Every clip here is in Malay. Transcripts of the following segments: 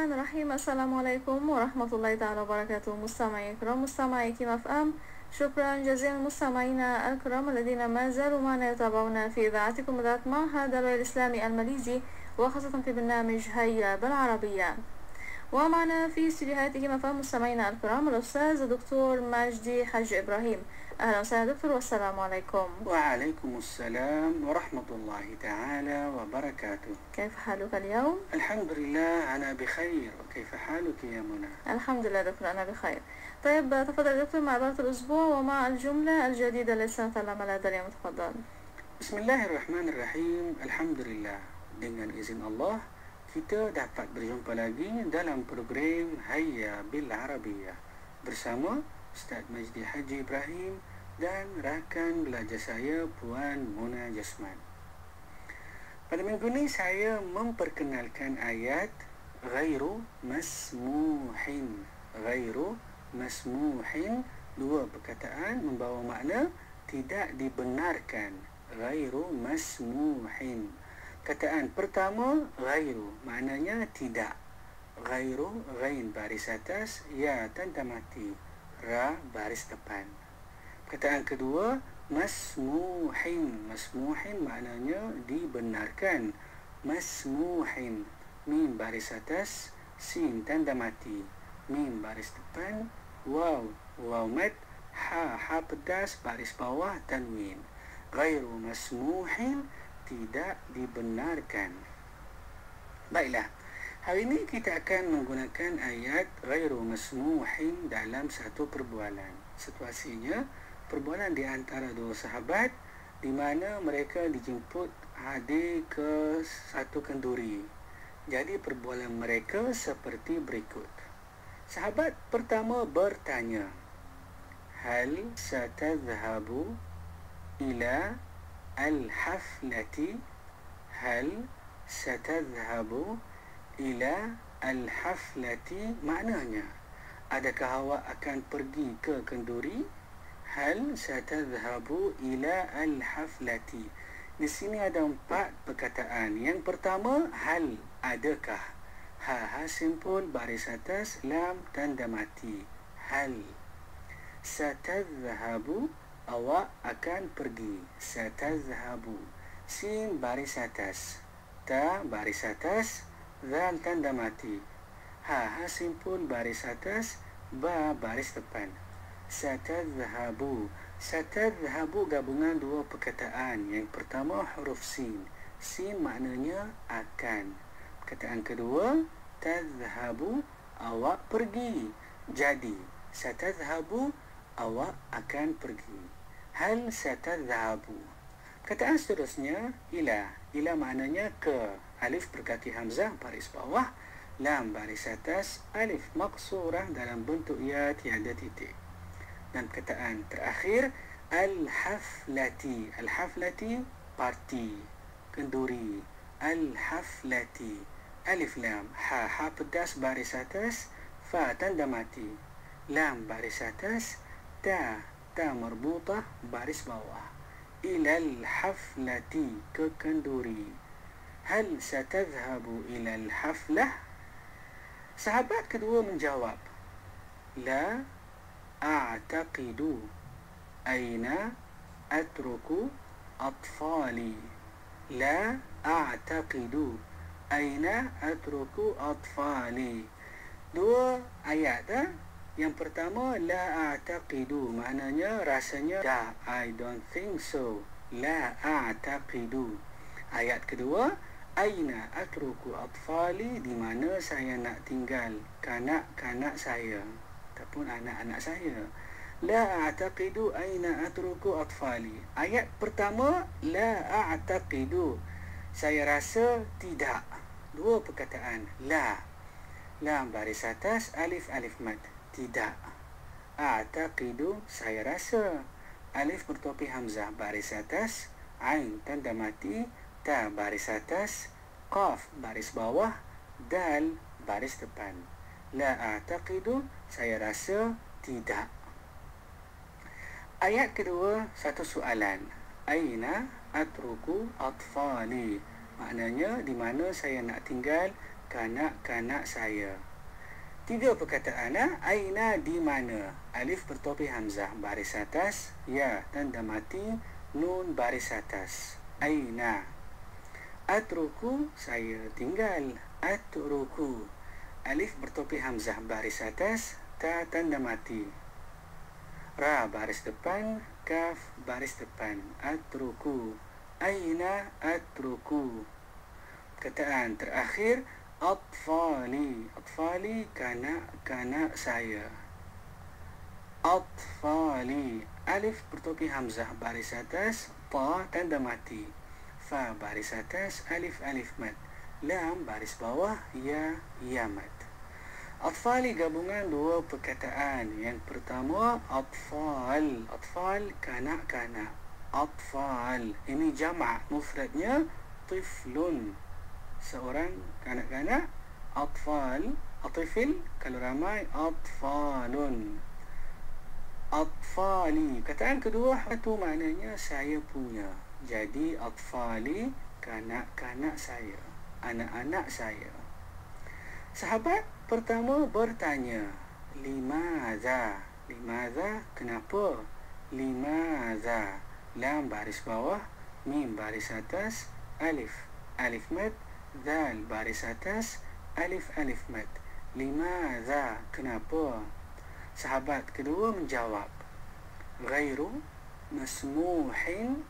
Bismillahirrahmanirrahim Assalamualaikum warahmatullahi taala wabarakatuh مستمعي الكرام مستمعي كيما فهم شكرا جزيلا مستمعينا الكرام الذين ما زالوا معنا يتابعونا في إذاعتكم إذاعة معهد الإسلامي الماليزي وخاصة في برنامج هيا بالعربية. ومعنا في استديوهات كما فهم مستمعينا الكرام الأستاذ الدكتور مجدي حج إبراهيم. أهلا وسهلا. دكتور والسلام عليكم. وعليكم السلام ورحمة الله تعالى وبركاته. كيف حالك اليوم؟ الحمد لله أنا بخير. وكيف حالك يا منى؟ الحمد لله دكتور أنا بخير. طيب تفضل دكتور مع عبارة الأسبوع ومع الجملة الجديدة سنتعلمها لدى اليوم تفضل. بسم الله الرحمن الرحيم. الحمد لله. Dengan izin Allah kita dapat berjumpa lagi dalam program Hayya Bil Arabiyah. Bersama Ustaz Majdi Haji Ibrahim dan rakan belajar saya Puan Mona Jasman. Pada minggu ini saya memperkenalkan ayat ghairu masmuhin. Ghairu masmuhin dua perkataan membawa makna tidak dibenarkan. Ghairu masmuhin. Kataan pertama ghairu maknanya tidak. Ghairu ghain baris atas ya tanda mati ra baris depan. Kataan kedua masmuhin. Masmuhin maknanya dibenarkan. Masmuhin mim baris atas sin tanda mati. Mim baris depan waw waw mat ha ha pedas baris bawah tanwin. Ghairu masmuhin tidak dibenarkan. Baiklah. Hari ini kita akan menggunakan ayat ghairu masmuhin dalam satu perbualan. Situasinya perbualan di antara dua sahabat di mana mereka dijemput hadir ke satu kenduri. Jadi perbualan mereka seperti berikut. Sahabat pertama bertanya, "Hal satadhhabu ila al-haflati? Hal satadhhabu ila al-haflati maknanya. Adakah awak akan pergi ke kenduri? Hal satadhhabu ila al-haflati. Di sini ada empat perkataan. Yang pertama hal adakah? Ha ha simpul baris atas lam tanda mati. Hal. Satadhhabu awak akan pergi. Satadhhabu. Sin baris atas. Ta baris atas Zal tanda mati. Ha ha simpul baris atas, ba baris depan. Satadhhabu. Satadhhabu gabungan dua perkataan. Yang pertama huruf sin. Sin maknanya akan. Perkataan kedua tadhhabu awak pergi. Jadi satadhhabu awak akan pergi. Hal satadhhabu. Perkataan seterusnya ila. Ila maknanya ke alif berkaki hamzah baris bawah lam baris atas alif maksurah dalam bentuk ya tiada titik. Dan perkataan terakhir al-haflati. Al-haflati parti kenduri. Al-haflati alif lam. Ha ha pedas baris atas fa tanda mati. Lam baris atas ta ta marbutah baris bawah. Ilal haflati ke kenduri Hal satadhabu ila al-haflah? Sahabat kedua menjawab, La a'taqidu aina atruku atfali. La a'taqidu aina atruku atfali. Dua ayat eh? Yang pertama la a'taqidu maknanya rasanya dah I don't think so. La a'taqidu. Ayat kedua aina atruku atfali di mana saya nak tinggal? Kanak-kanak saya. Ataupun anak-anak saya. La a'taqidu aina atruku atfali. Ayat pertama la a'taqidu. Saya rasa tidak. Dua perkataan la. La baris atas alif alif mat tidak. A'taqidu saya rasa. Alif bertopi hamzah. Baris atas ain tanda mati ta baris atas, qaf baris bawah, dal baris depan. La a'taqidu, saya rasa tidak. Ayat kedua, satu soalan. Aina atruku atfali? Maknanya di mana saya nak tinggal kanak-kanak saya. Tiga perkataan ha? Aina di mana? Alif bertopi hamzah baris atas, ya tanda mati, nun baris atas. Aina. Atruku saya tinggal. Atruku. Alif bertopi hamzah baris atas, ta tanda mati. Ra baris depan, kaf baris depan. Atruku. Aina atruku. Kataan terakhir, atfali. Atfali kanak-kanak saya. Atfali. Alif bertopi hamzah baris atas, ta tanda mati. Fa baris atas, alif alif mat. Lam baris bawah, ya ya mat. Atfali gabungan dua perkataan. Yang pertama, atfal. Atfal kanak-kanak. Atfal. Ini jama' mufradnya tiflun. Seorang kanak-kanak. Atfal. Atifil. Kalau ramai, atfalun. Atfali. Kataan kedua itu maknanya saya punya. Jadi atfali kanak-kanak saya. Anak-anak saya. Sahabat pertama bertanya, limaza? Limaza kenapa? Limaza. Lam baris bawah, mim baris atas, alif. Alif mat, dal baris atas, alif alif mat. Limaza kenapa? Sahabat kedua menjawab, Ghairu masmuhin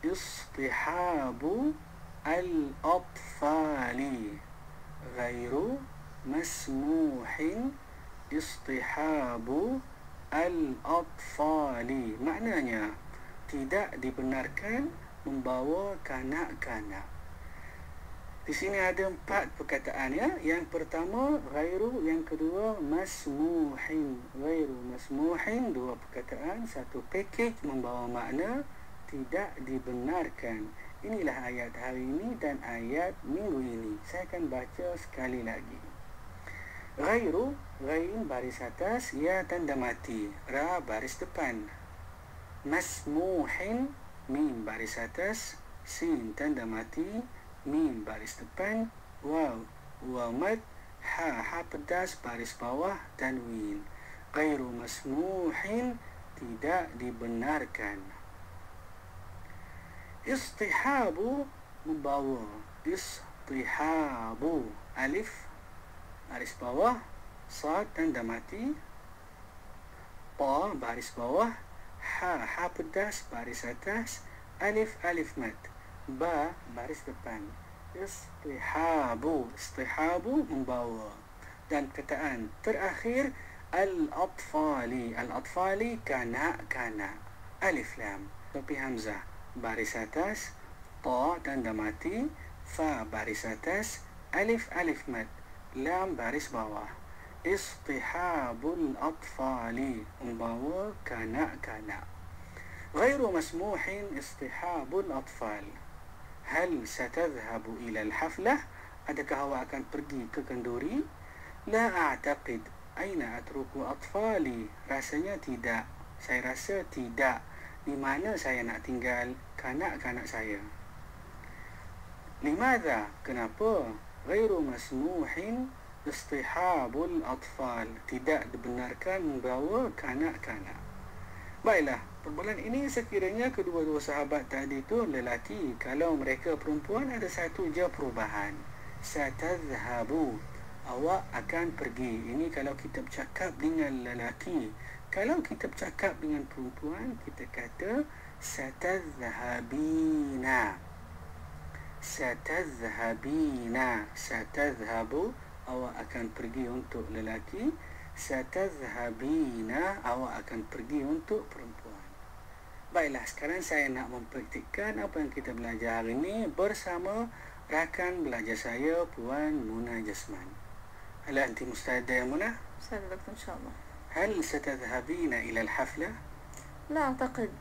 istihabu al-atfali. Ghairu masmuhin istihabu al-atfali. Maknanya, tidak dibenarkan membawa kanak-kanak. Di sini ada empat perkataan ya. Yang pertama ghairu, yang kedua masmuhin. Ghairu masmuhin dua perkataan, satu package membawa makna tidak dibenarkan. Inilah ayat hari ini dan ayat minggu ini. Saya akan baca sekali lagi. Ghairu, ghain baris atas, ya tanda mati, ra baris depan. Masmuhin, mim baris atas, sin tanda mati, mim baris depan, waw, mad, ha, ha pedas baris bawah, tanwin. Gairu masmuhin, tidak dibenarkan. اصطحاب من بابور اصطحاب. ألف. باريس بواه صاد تندماتي. با بارس بواه ح. حابداس. باريس أتاس. ألف. ألف مت با بارس دبان اصطحاب. اصطحاب من بواه dan تر أخير. al-atfali كان كان. kana kana alif lam baris atas ta tanda mati fa baris atas alif alif mat lam baris bawah istihabul atfali membawa kanak-kanak غير مسموح اصطحاب الأطفال Hal satadhhabu ila al-haflah? Adakah awak akan pergi ke kenduri? La a'taqid. Aina atruku atfali? Rasanya tidak. Saya rasa tidak. di mana saya nak tinggal kanak-kanak saya? Limadha? Kenapa? Ghairu masmuhin istihabul atfal. Tidak dibenarkan membawa kanak-kanak. Baiklah, perbualan ini sekiranya kedua-dua sahabat tadi itu lelaki kalau mereka perempuan ada satu je perubahan satadhhabu awak akan pergi ini kalau kita bercakap dengan lelaki kalau kita bercakap dengan perempuan, kita kata satazhabina. Satazhabina. Satazhabu awak akan pergi untuk lelaki. Satazhabina awak akan pergi untuk perempuan. Baiklah, sekarang saya nak mempraktikkan apa yang kita belajar hari ini bersama rakan belajar saya Puan Muna Jasman. Alah, anti mustahil Muna. Saya tetap insyaAllah. هل ستذهبين إلى الحفلة؟ لا أعتقد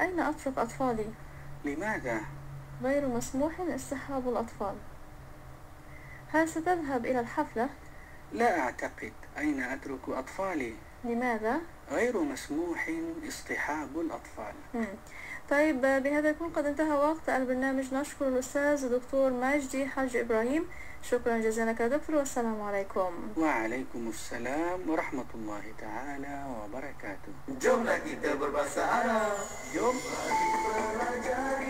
أين أترك أطفالي؟ لماذا؟ غير مسموح اصطحاب الأطفال هل ستذهب إلى الحفلة؟ لا أعتقد أين أترك أطفالي؟ لماذا؟ غير مسموح اصطحاب الأطفال مم. طيب بهذا يكون قد انتهى وقت البرنامج. نشكر الأستاذ الدكتور مجدي حج إبراهيم. شكرا جزيلا لك دكتور والسلام عليكم. وعليكم السلام ورحمة الله تعالى وبركاته. Jomlah kita berbahasa Arab Jom kita belajar